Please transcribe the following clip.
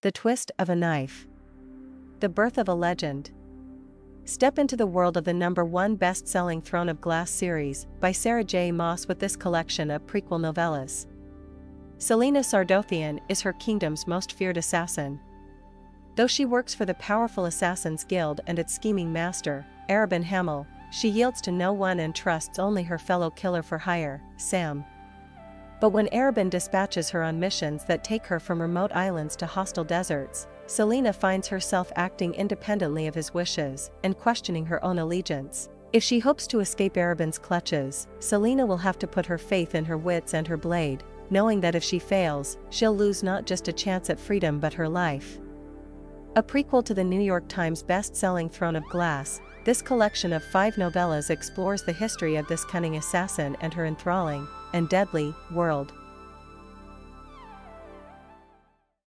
The Twist of a Knife. The Birth of a Legend. Step into the world of the number one best selling Throne of Glass series by Sarah J. Maas with this collection of prequel novellas. Celaena Sardothien is her kingdom's most feared assassin. Though she works for the powerful Assassins Guild and its scheming master, Arobynn Hamel, she yields to no one and trusts only her fellow killer for hire, Sam. But when Arobynn dispatches her on missions that take her from remote islands to hostile deserts, Celaena finds herself acting independently of his wishes and questioning her own allegiance. If she hopes to escape Arobynn's clutches, Celaena will have to put her faith in her wits and her blade, knowing that if she fails, she'll lose not just a chance at freedom but her life. A prequel to the New York Times best-selling Throne of Glass, this collection of five novellas explores the history of this cunning assassin and her enthralling, and deadly, world.